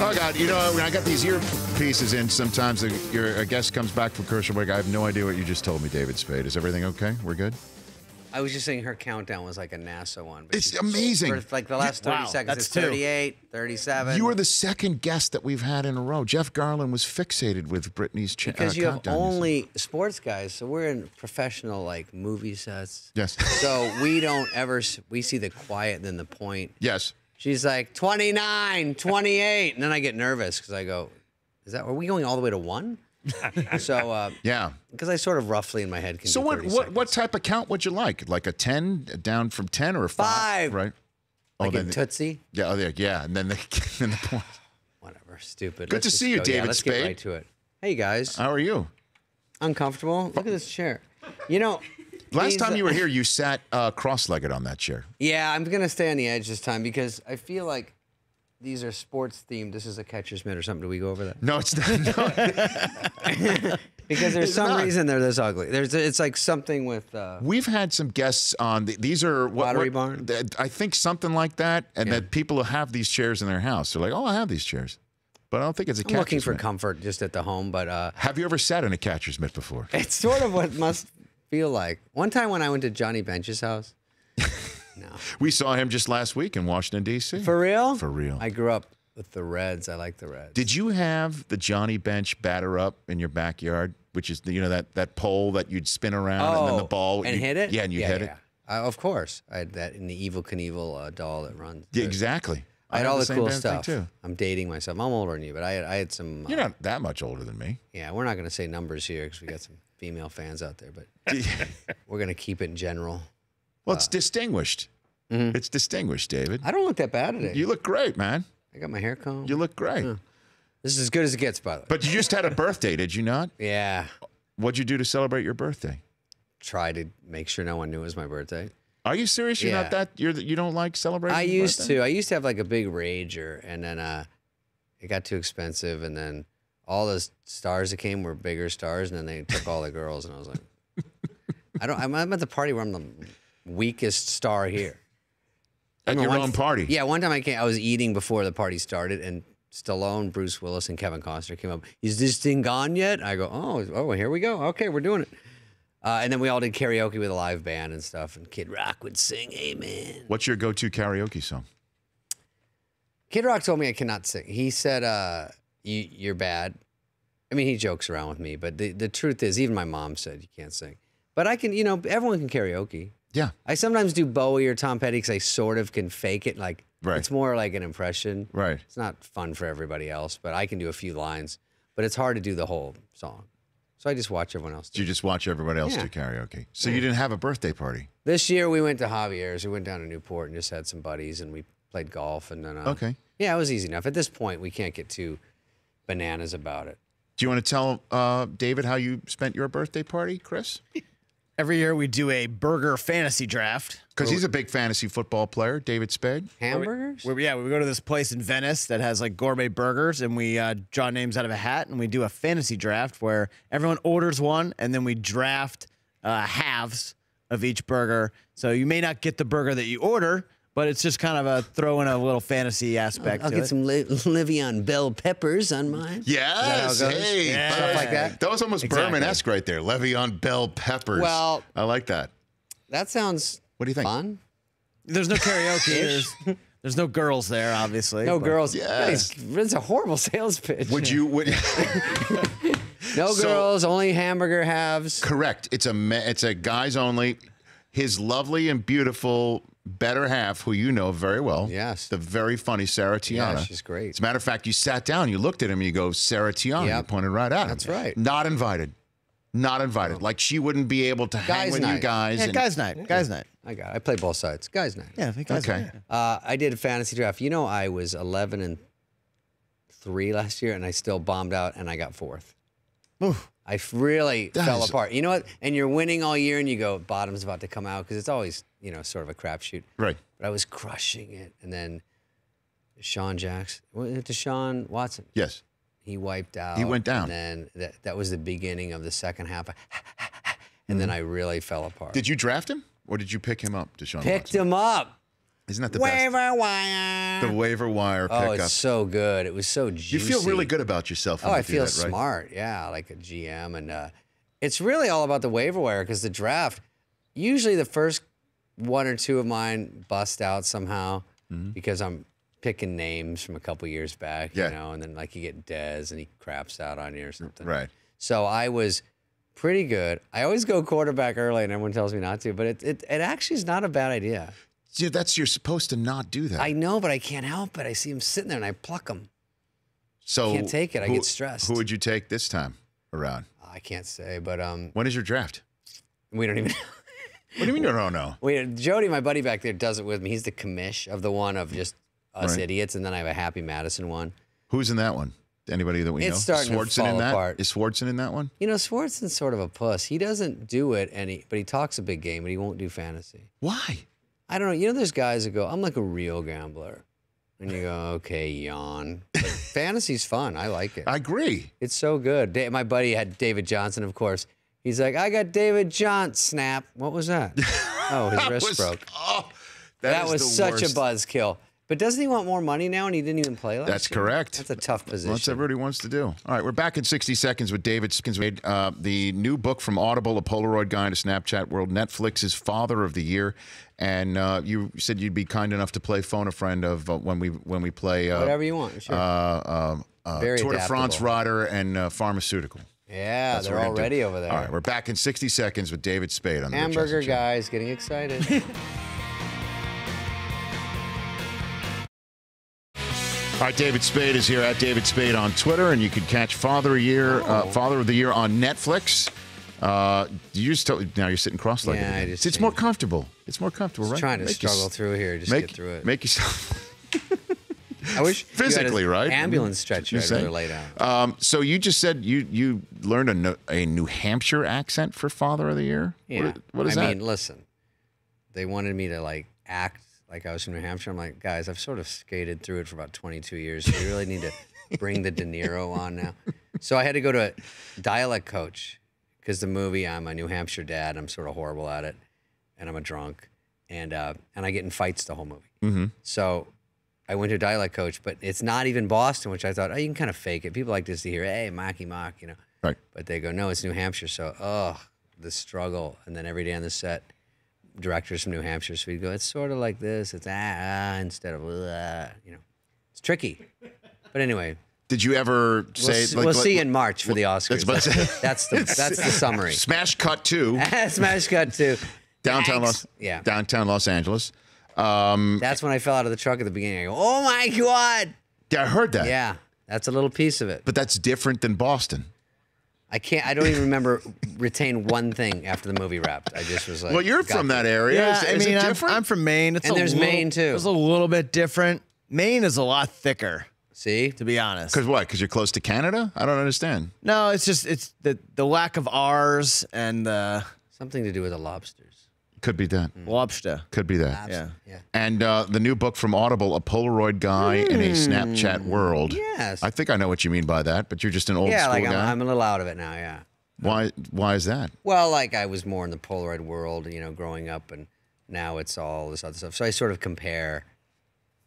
Oh God! You know when I got these earpieces in, sometimes the, your a guest comes back from commercial break. I have no idea what you just told me, David Spade. Is everything okay? We're good. I was just saying her countdown was like a NASA one. but It's amazing. For like the last 30 Wow, seconds, that's it's two. 38, 37. You are the second guest that we've had in a row. Jeff Garlin was fixated with Britney's cha- because uh, you have countdown music. only sports guys, so we're in professional like movie sets. Yes. So we don't ever s- we see the quiet than the point. Yes. She's like 29, 28, and then I get nervous because I go, "Is that are we going all the way to one?" so uh, Yeah. because I sort of roughly in my head can. So do what 30 what what type of count would you like? Like a ten down from ten or a five? Five. Right. like then in the- Tootsie? yeah. Oh, there. Yeah. And then the then the point. Whatever, stupid. Good Let's to see you, go. Yeah, David let's Spade. get right to it. Hey guys, How are you? uncomfortable. Look at this chair. You know, Last time you were here, you sat uh, cross-legged on that chair. Yeah, I'm gonna stay on the edge this time because I feel like these are sports themed. This is a catcher's mitt or something. Do we go over that? No, it's not. No. Because there's It's some not. reason they're this ugly. There's it's like something with. Uh, We've had some guests on. th- These are what, Pottery what- barn? I think something like that, and that people who have these chairs in their house. They're like, "Oh, I have these chairs," but I don't think it's a I'm looking for mitt. comfort just at the home, but uh, Have you ever sat in a catcher's mitt before? it's sort of what must feel like. One time when I went to Johnny Bench's house. No. We saw him just last week in Washington D.C. For real? For real. I grew up with the Reds. I like the Reds. Did you have the Johnny Bench batter up in your backyard, which is the, you know that that pole that you'd spin around and then the ball Oh, and you- hit it? Yeah, and you hit it. Uh, of course, I had that in the Evel Knievel uh, doll that runs. Yeah, exactly. I had all the, same cool stuff. too. I'm dating myself. I'm older than you, but I had, I had some. uh, You're not that much older than me. Yeah, we're not going to say numbers here because we got some female fans out there, but we're going to keep it in general. Well, it's distinguished. It's distinguished, David. I don't look that bad today. You look great, man. I got my hair combed. You look great. This is as good as it gets, by the way. But you just had a birthday, did you not? yeah, What'd you do to celebrate your birthday? try to make sure no one knew it was my birthday. Are you serious? You're not that. You're you don't like celebrating. I used birthday? to. I used to have like a big rager, and then uh, it got too expensive, and then all the stars that came were bigger stars, and then they took all the girls, and I was like, I don't. I'm, I'm at the party where I'm the weakest star here. at your own party. Yeah, one time I came, I was eating before the party started, and Stallone, Bruce Willis, and Kevin Costner came up. Is this thing gone yet? I go, oh, oh, here we go. Okay, we're doing it. Uh, and then we all did karaoke with a live band and stuff, and Kid Rock would sing "Amen." What's your go-to karaoke song? Kid Rock told me I cannot sing. He said, uh, you, "You're bad." I mean, he jokes around with me, but the the truth is, even my mom said you can't sing. But I can, you know, everyone can karaoke. Yeah. I sometimes do Bowie or Tom Petty because I sort of can fake it. Like Right. it's more like an impression. Right. It's not fun for everybody else, but I can do a few lines. But it's hard to do the whole song. So I just watch everyone else. Do you just watch everybody else Yeah. do karaoke? So you didn't have a birthday party? This year we went to Javier's. We went down to Newport and just had some buddies and we played golf and then. Uh, Okay. Yeah, it was easy enough. At this point, we can't get too bananas about it. Do you want to tell uh, David how you spent your birthday party, Chris? Every year we do a burger fantasy draft. Because he's a big fantasy football player, David Spade. Hamburgers? Where, yeah, we go to this place in Venice that has like gourmet burgers, and we uh, draw names out of a hat, and we do a fantasy draft where everyone orders one, and then we draft uh, halves of each burger. So you may not get the burger that you order, but it's just kind of a throw in a little fantasy aspect. I'll to get it. some Li- Le'Veon bell peppers on mine. Yes. how it goes? Hey, Yeah. Stuff like that. That was almost Exactly. Berman-esque right there. Le'Veon Bell Peppers. Well- I like that. That sounds What do you think? fun. There's no karaoke. there's, there's no girls there, obviously. No but- girls. Yes. It's a horrible sales pitch. Would you? Would, No So- girls, only hamburger halves. correct. It's a it's a guys only. His lovely and beautiful better half, who you know very well. Yes. The very funny Sarah Tiana. Yeah, she's great. As a matter of fact, you sat down, you looked at him, you go, Sarah Tiana. You pointed right at him. That's right. Not invited. Not invited. Like she wouldn't be able to hang Guys' with you night. guys. Yeah, and- guys' night. Guys' night. I got. It. I play both sides. Guys, night. Yeah, I think guys' Okay. night. Uh, I did a fantasy draft. You know, I was 11 and three last year, and I still bombed out, and I got fourth. Oof. I really That fell is- apart. You know what? And you're winning all year, and you go, bottom's about to come out because it's always, you know, sort of a crapshoot. Right. But I was crushing it, and then Sean Jackson, was it uh, Deshaun Watson? Yes. He wiped out. He went down. And then that, that was the beginning of the second half. and then mm-hmm. I really fell apart. Did you draft him or did you pick him up, Deshaun Picked Watson? him up. Isn't that the best? Wire. The waiver wire oh, pickup. it's so good. It was so juicy. you feel really good about yourself. When Oh, you I do feel that, right? smart. Yeah, like a GM, and uh, it's really all about the waiver wire because the draft. Usually, the first one or two of mine bust out somehow Mm-hmm. because I'm picking names from a couple years back, Yeah. you know, and then like you get Dez and he craps out on you or something. Right. So I was pretty good. I always go quarterback early, and everyone tells me not to, but it it, it actually is not a bad idea. Yeah, that's you're supposed to not do that. I know, but I can't help it. I see him sitting there, and I pluck him. so I can't take it. I get stressed. Who would you take this time around? I can't say, but um, When is your draft? we don't even. What do you mean you don't know? Wait, Jody, my buddy back there, does it with me. He's the commish of the one of just us Right. idiots, and then I have a Happy Madison one. Who's in that one? Anybody that we It's know? starting to Swardson in fall that? apart. Is Swardson in that one? You know, Swardson's sort of a puss. He doesn't do it, and he, but he talks a big game, but he won't do fantasy. Why? I don't know. You know, there's guys that go, "I'm like a real gambler," and you go, "Okay, yawn." Fantasy's fun. I like it. I agree. It's so good. Da- My buddy had David Johnson, of course. He's like, "I got David Johnson." Snap. What was that? Oh, his wrist was- broke. Oh, That, was such worst. a buzzkill. But doesn't he want more money now and he didn't even play last That's year? correct. That's a tough position. That's what everybody wants to do. All right, we're back in 60 seconds with David Skinswade. Uh, the new book from Audible, A Polaroid Guide to Snapchat World, Netflix's Father of the Year. And uh, you said you'd be kind enough to play Phone a Friend of uh, when we when we play uh, Whatever you want, sure. uh, um, uh, Very Tour de France rider and uh, pharmaceutical. yeah, That's they're we're all gonna do. over there. All right, we're back in 60 seconds with David Spade on the Hamburger guys getting excited. All right, David Spade is here at David Spade on Twitter, and you can catch Father of Year, uh, Oh. Father of the Year on Netflix. Uh, you just tell, now you're sitting cross-legged. Yeah, I just it's more comfortable. It's more comfortable, right? trying to Make struggle through here, just make, get through it. Make yourself I wish you a physically right. Ambulance stretcher. Just I'd lay down. Um, so you just said you you learned a, no- a New Hampshire accent for Father of the Year. Yeah. What, what is I that? mean, listen, they wanted me to like act like I was from New Hampshire. I'm like, guys, I've sort of skated through it for about 22 years. So you really need to bring the De Niro on now. So I had to go to a dialect coach because the movie, I'm a New Hampshire dad. I'm sort of horrible at it, and I'm a drunk, and uh, and I get in fights the whole movie. Mm-hmm. So I went to a dialect coach, but it's not even Boston, which I thought, oh, you can kind of fake it. People like this to hear, hey, Mocky Mock, you know. Right. But they go, no, it's New Hampshire. So, oh, the struggle. And then every day on the set, directors from New Hampshire, so we'd go, it's sort of like this. It's ah, ah instead of, uh, you know, it's tricky. But anyway, Did you ever we'll, say? like- we'll like- see in March for the Oscars. That's, that's the that's the summary. Smash cut two Smash cut to downtown Thanks. Los Yeah. downtown Los Angeles. Um, That's when I fell out of the truck at the beginning. I go, oh my god. yeah, I heard that. Yeah, that's a little piece of it. but that's different than Boston. I can't. I don't even remember retain one thing after the movie wrapped. I just was like, Well, you're from that area. Yeah, is, I is mean, it I'm, different? I'm from Maine. It's And a there's little- Maine, too. It's a little bit different. Maine is a lot thicker, See, to be honest. Because what? Because you're close to Canada? I don't understand. No, it's just it's the the lack of R's and the something to do with the lobsters. Could be that. lobster. Could be that. Yeah. Yeah. And uh, the new book from Audible, A Polaroid Guy in a Snapchat World. Yes. I think I know what you mean by that, but you're just an old yeah, school like I'm, guy. I'm a little out of it now. Yeah. why? Why is that? Well, like I was more in the Polaroid world, you know, growing up, and now it's all this other stuff. So I sort of compare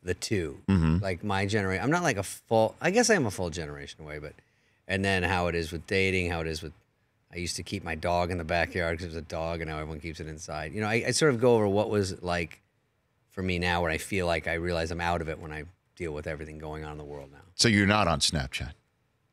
the 2 Mm-hmm. Like my generation, I'm not like a full. I guess I am a full generation away, but and then how it is with dating, how it is with. I used to keep my dog in the backyard because it was a dog, and now everyone keeps it inside. You know, I, I sort of go over what was like for me now, where I feel like I realize I'm out of it when I deal with everything going on in the world now. So you're not on Snapchat.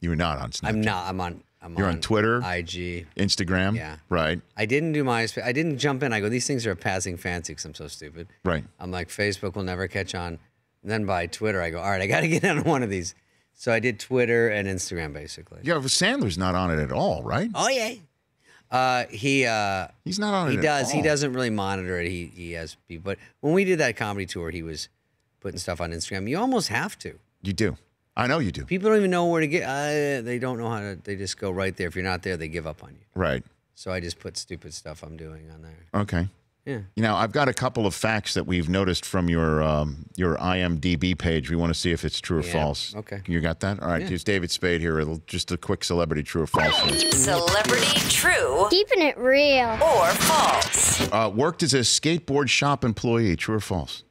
You're not on Snapchat. I'm not. I'm on. I'm You're on Twitter? IG. Instagram. Yeah. Right. I didn't do MySpace. I didn't jump in. I go, these things are a passing fancy because I'm so stupid. Right. I'm like, Facebook will never catch on. And then by Twitter, I go, all right, I got to get on one of these. So I did Twitter and Instagram basically. Yeah, but Sandler's not on it at all, right? Oh yeah. Uh, he uh, He's not on it. he at does. He doesn't really monitor it. He he has. But when we did that comedy tour, he was putting stuff on Instagram. You almost have to. You do. I know you do. People don't even know where to get. Uh, they don't know how to. They just go right there. If you're not there, they give up on you. Right. So I just put stupid stuff I'm doing on there. Okay. Yeah. You know, I've got a couple of facts that we've noticed from your um, your IMDb page. We want to see if it's true or Yeah, false. okay. You got that? All right. Here's David Spade here. It'll- Just a quick celebrity true or false. here. Celebrity true Keeping it real. or false? Uh, worked as a skateboard shop employee. True or false?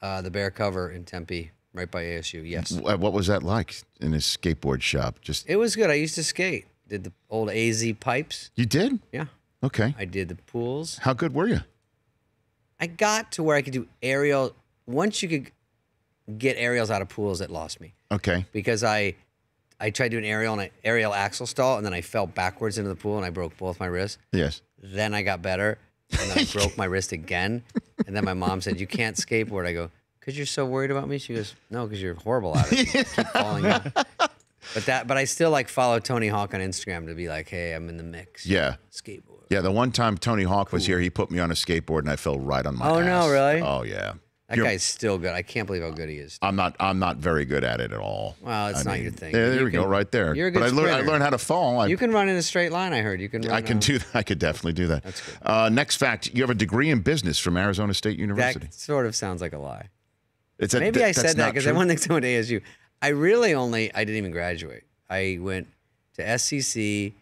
Uh, the Bear Cover in Tempe, right by ASU. Yes, What was that like in his skateboard shop? Just it was good. I used to skate. Did the old AZ pipes. you did? Yeah, Okay. I did the pools. How good were you? I got to where I could do aerial. Once you could get aerials out of pools, it lost me Okay. because I I tried doing aerial and I, aerial axle stall, and then I fell backwards into the pool and I broke both my wrists. Yes. Then I got better, and then I broke my wrist again. And then my mom said, "You can't skateboard." I go, "Cause you're so worried about me." She goes, "No, because you're horrible at it. You keep falling down." But that, but I still like follow Tony Hawk on Instagram to be like, "Hey, I'm in the mix." Yeah. skateboard. Yeah. The one time Tony Hawk was here, he put me on a skateboard and I fell right on my Oh, no, really? Oh yeah. That You're- guy's still good. I can't believe how good he is. I'm not. I'm not very good at it at all. Well, it's I not mean, your thing. Yeah, there You we go, right there. you're a but good I learned. I learned how to fall. I, You can run in a straight line. I heard you can. Run, I can uh, do. that. I could definitely do that. That's good. Uh, next fact: You have a degree in business from Arizona State University. That sort of sounds like a lie. It's a, Maybe th- I said that because everyone thinks I went to ASU. I really only I didn't even graduate. I went to SCC,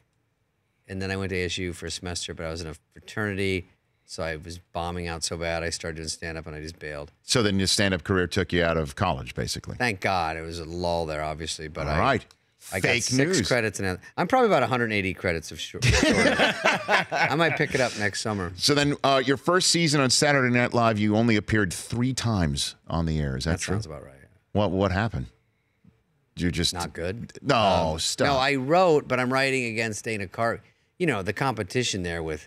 and then I went to ASU for a semester. But I was in a fraternity, so I was bombing out so bad. I started doing stand up, and I just bailed. So then your stand-up career took you out of college, basically. Thank God it was a lull there, obviously. But All I, right. I got Fake six news. credits it. I'm probably about 180 credits of short. short. I might pick it up next summer. So then, uh, your first season on Saturday Night Live, you only appeared three times on the air. Is that, That true? sounds about right. What What happened? You're just Not good. no stop. No, I wrote, but I'm writing against Dana Carvey. You know, the competition there with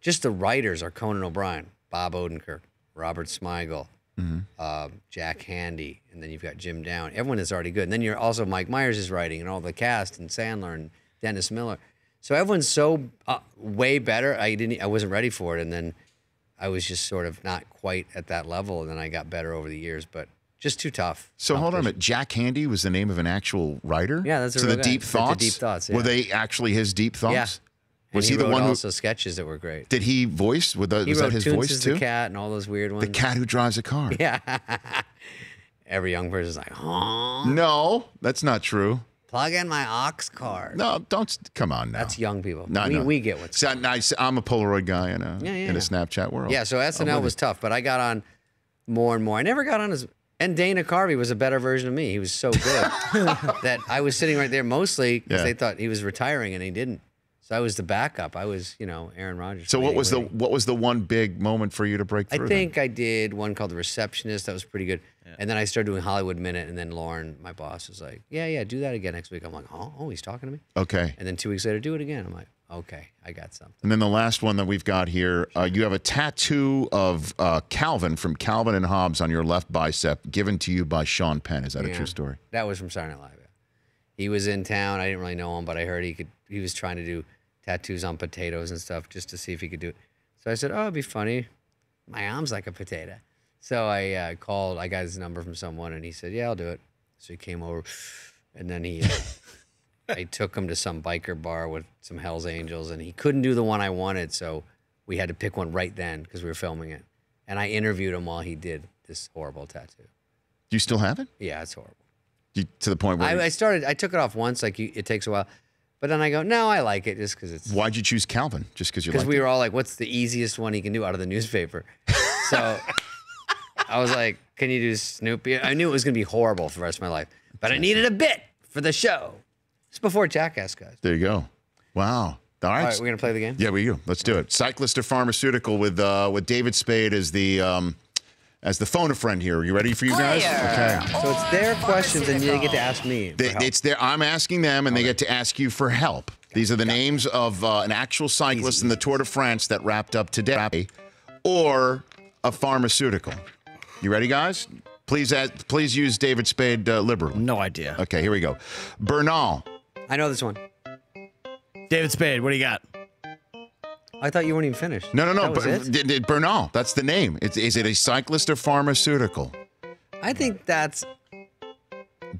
just the writers are Conan O'Brien, Bob Odenkirk, Robert Smigel, um, Jack Handey, and then you've got Jim Downey. Everyone is already good. And then you're also Mike Myers is writing, and all the cast, and Sandler and Dennis Miller. So everyone's so uh, way better. I didn't. I wasn't ready for it, and then I was just sort of not quite at that level, and then I got better over the years, but just too tough. so hold on a minute. Jack Handey was the name of an actual writer. Yeah, that's a so the guy. deep Wrote the thoughts. Deep Thoughts, Were they actually his deep thoughts? Yeah. Was And he, the one who also sketches that were great. did he voice? With the, He was that his Toons voice too? the cat and all those weird ones. The cat who drives a car. Yeah. Every young person's like, oh, No, that's not true. plug in my ox card. No, don't. Come on now. That's young people. No, we, no. we get what's So, nice. I'm a Polaroid guy in a Yeah, yeah, in a. Snapchat world. Yeah, so SNL with was tough, but I got on more and more. I never got on as and Dana Carvey was a better version of me. He was so good that I was sitting right there mostly because Yeah. they thought he was retiring and he didn't. So I was the backup. I was, you know, Aaron Rodgers. So what was the what was the one big moment for you to break I through? then? think I did one called The Receptionist. That was pretty good. And then I started doing Hollywood Minute. And then Lorne, my boss, was like, "Yeah, yeah, do that again next week." I'm like, "Oh, oh, he's talking to me." Okay. And then two weeks later, do it again. I'm like, "Okay, I got something." And then the last one that we've got here, uh, you have a tattoo of uh, Calvin from Calvin and Hobbes on your left bicep, given to you by Sean Penn. Is that a true story? That was from Saturday Night Live. yeah. He was in town. I didn't really know him, but I heard he could. He was trying to do tattoos on potatoes and stuff just to see if he could do it. So I said, "Oh, it'd be funny. My arm's like a potato." So I uh, called. I got his number from someone, and he said, "Yeah, I'll do it." So he came over, and then he. Uh, I took him to some biker bar with some Hell's Angels, and he couldn't do the one I wanted, so we had to pick one right then because we were filming it. And I interviewed him while he did this horrible tattoo. Do you still have it? Yeah, it's horrible. You, to the point where I, I started. I took it off once. Like you, it takes a while, but then I go, no, I like it just because it's why'd you choose Calvin? Just because you because we were all like, what's the easiest one he can do out of the newspaper? So I was like, can you do Snoopy? I knew it was gonna be horrible for the rest of my life, but I needed a bit for the show. It's before Jackass, guys. There you go. Wow. All right. All right, we're gonna play the game. yeah, we you. Let's do it. Cyclist or pharmaceutical with uh, with David Spade as the um, as the phone a friend here. Are you ready for you guys? Player. Okay. So it's their questions, and you get to ask me. They, it's there. I'm asking them, and they get to ask you for help. These are the names of uh, an actual cyclist in the Tour de France that wrapped up today, or a pharmaceutical. You ready, guys? Please, add, please use David Spade uh, liberally. No idea. Okay, here we go. Bernal. I know this one. David Spade, what do you got? I thought you weren't even finished. No, no, no. That was Ber- it? d- d- Bernal. That's the name. It's, is it a cyclist or pharmaceutical? I think that's.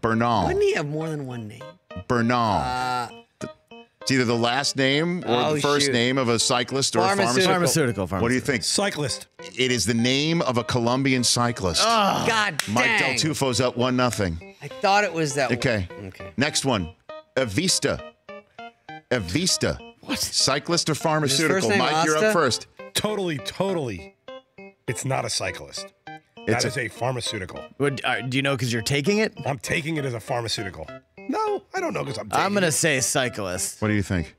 Bernal. Wouldn't he have more than one name? Bernal. Uh, it's either the last name or Oh, the first shoot. name of a cyclist or a Pharmaceutical. pharmaceutical. Pharmaceutical. What do you think? Cyclist. It is the name of a Colombian cyclist. Oh, God Mike dang. Del Tufo's up one nothing. I thought it was that. Okay. Okay. Next one. Evista. Evista. What? Cyclist or pharmaceutical? name Mike, you're up first. Totally, totally. It's not a cyclist. It's That a- is a pharmaceutical. Would, uh, do you know because you're taking it? I'm taking it as a pharmaceutical. No, I don't know because I'm taking I'm gonna it. say cyclist. What do you think?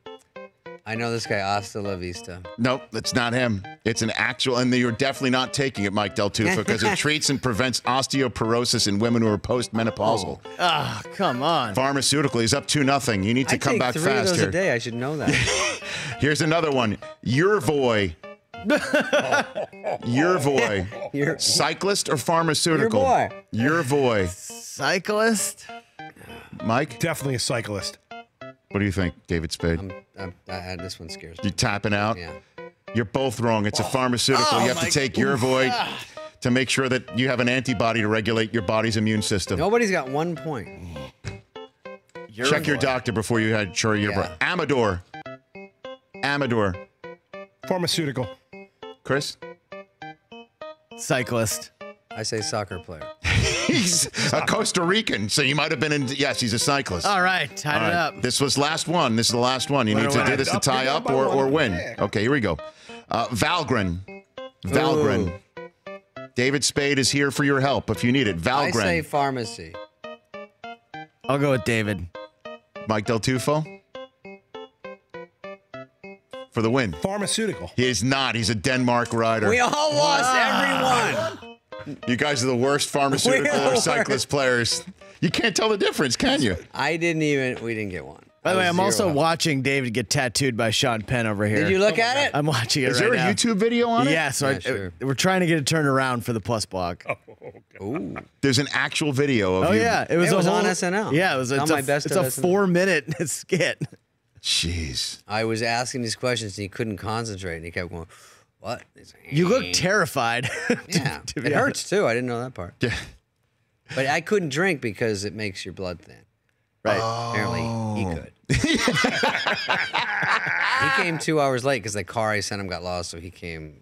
I know this guy, Hasta La Vista. Nope, that's not him. It's an actual, and you're definitely not taking it, Mike Del Tufo, because it treats and prevents osteoporosis in women who are postmenopausal. Ah, come on. Pharmaceutical, he's up to nothing. You need to I come take back three fast of those here. a day. I should know that. Here's another one. Yervoy. Yervoy. You're, Cyclist or pharmaceutical? Yervoy. Yervoy. Cyclist? Mike, Definitely a cyclist. What do you think, David Spade? I'm, I'm, I, this one scares me. you tapping out? Yeah. You're both wrong. It's a pharmaceutical. you have to take Yervoy to make sure that you have an antibody to regulate your body's immune system. Nobody's got one point. Check your doctor before you had sure your Yeah. Amador. Amador. Pharmaceutical. Chris? Cyclist. I say soccer player. He's a Costa Rican, so you might have been in. Yes, he's a cyclist. All right, tied All it right. up. This was last one. This is the last one. You need to Winner, do this to tie up or, or win. Yeah. Okay, here we go. Uh, Valgren. Valgren. David Spade is here for your help if you need it. Valgren. I say pharmacy. I'll go with David. Mike Del Tufo. For the win. Pharmaceutical. He is not. He's a Denmark rider. We all lost everyone. You guys are the worst pharmaceutical or cyclist players. You can't tell the difference, can you? I didn't even. We didn't get one. By the way, I'm also up. watching David get tattooed by Sean Penn over here. Did you look oh at it? I'm watching it Is right there a now. YouTube video on it? Yeah, so Yeah, I, sure. we're trying to get it turned around for the plus blog. Oh, Ooh. There's an actual video of Oh you. yeah, it was, It a was on whole- SNL. Yeah, it was. On It's my a, best it's a SNL. four minute skit. Jeez. I was asking these questions and he couldn't concentrate and he kept going, "What?" You look terrified. Yeah, to it be hurts too. I didn't know that part. Yeah. But I couldn't drink because it makes your blood thin. Right. Apparently, he oh. could. he came two hours late because the car I sent him got lost, so he came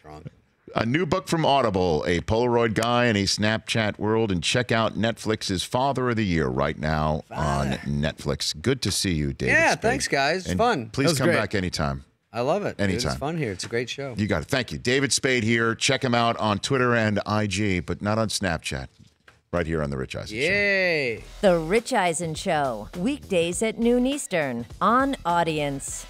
drunk. A new book from Audible, a Polaroid guy in a Snapchat world, and check out Netflix's Father of the Year right now on Netflix. Good to see you, David. Yeah, Spade. thanks, guys. It's And fun. Please come great. back anytime. I love it. dude. Anytime. It's fun here. It's a great show. You got it. Thank you. David Spade here. Check him out on Twitter and IG, but not on Snapchat. Right here on The Rich Eisen Show. Yay. The Rich Eisen Show, weekdays at noon Eastern on Audience.